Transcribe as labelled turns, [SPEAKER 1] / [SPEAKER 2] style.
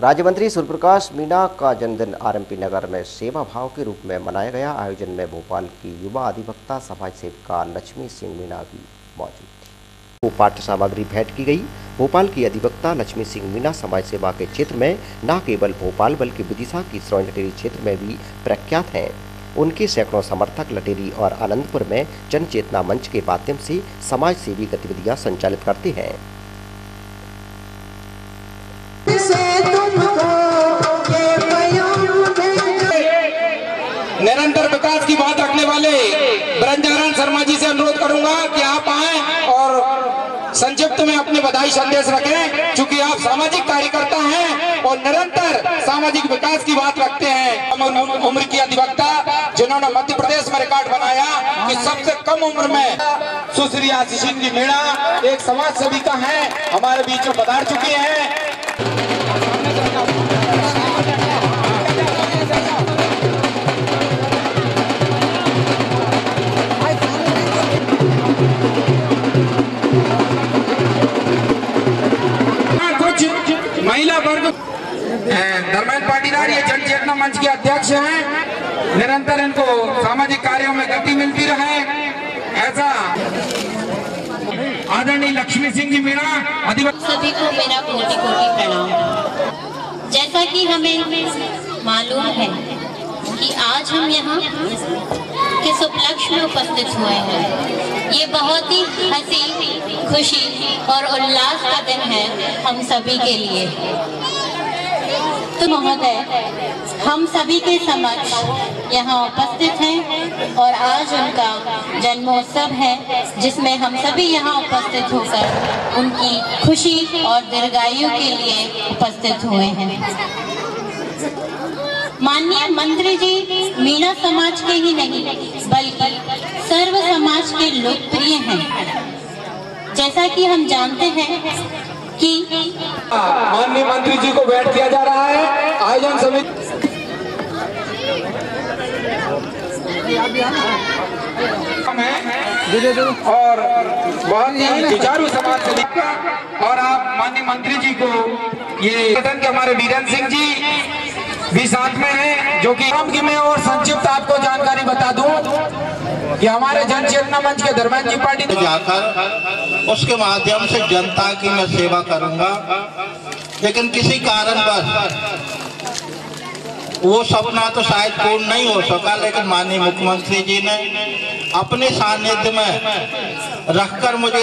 [SPEAKER 1] राज्य मंत्री सूर्यप्रकाश मीणा का जन्मदिन आरएमपी नगर में सेवा भाव के रूप में मनाया गया। आयोजन में भोपाल की युवा अधिवक्ता समाज सेविका लक्ष्मी सिंह मीणा भी मौजूद थी। को पाठ्य सामग्री भेंट की गई। भोपाल की अधिवक्ता लक्ष्मी सिंह मीणा समाज सेवा के क्षेत्र में, न केवल भोपाल बल्कि विदिशा की लटेरी क्षेत्र में भी प्रख्यात हैं। उनके सैकड़ों समर्थक लटेरी और आनंदपुर में जन चेतना मंच के माध्यम से समाज सेवी गतिविधियाँ संचालित करते हैं।
[SPEAKER 2] निरंतर विकास की बात रखने वाले ब्रंजारण शर्मा जी से अनुरोध करूँगा कि आप आए और संक्षिप्त में अपने बधाई संदेश रखें क्योंकि आप सामाजिक कार्यकर्ता हैं और निरंतर सामाजिक विकास की बात रखते हैं। उम्र की अधिवक्ता जिन्होंने मध्य प्रदेश में रिकॉर्ड बनाया कि सबसे कम उम्र में सुश्री आशीष जी मीणा एक समाज सेविका है, हमारे बीच में पधार चुकी है। धर्मेंद्र पाटीदार, ये जन चेतना मंच के अध्यक्ष हैं। निरंतर इनको सामाजिक कार्यों में गति मिलती रहे। ऐसा आदरणीय लक्ष्मी सिंह जी मीणा
[SPEAKER 3] सभी को मेरा कोटि कोटि प्रणाम। जैसा कि हमें मालूम है कि आज हम यहाँ किस उपलक्ष्य में उपस्थित हुए हैं। ये बहुत ही हँसी, खुशी और उल्लास का दिन है हम सभी के लिए। तो महोदय, हम सभी के समक्ष यहाँ उपस्थित हैं और आज उनका जन्मोत्सव है, जिसमें हम सभी यहाँ उपस्थित होकर उनकी खुशी और दीर्घायु के लिए उपस्थित हुए हैं। माननीय मंत्री जी मीणा समाज के ही नहीं, बल्कि सर्व समाज के लोकप्रिय हैं। जैसा कि हम जानते हैं कि
[SPEAKER 2] माननीय मंत्री जी को बैठ किया जा रहा है। आयोजन समिति और बहुत ही सुचारू समाज से और आप माननीय मंत्री जी को ये सदन के हमारे वीरेंद्र सिंह जी भी साथ में हैं, जो कि की मैं और संक्षिप्त आपको जानकारी बता दूँ। कि हमारे जन चेतना मंच के धर्मेंद्र जी पार्टी
[SPEAKER 4] जाकर उसके माध्यम से जनता की मैं सेवा करूँगा। लेकिन किसी कारण पर वो सपना तो शायद पूर्ण नहीं हो सका, लेकिन माननीय मुख्यमंत्री जी ने अपने सानिध्य में रखकर मुझे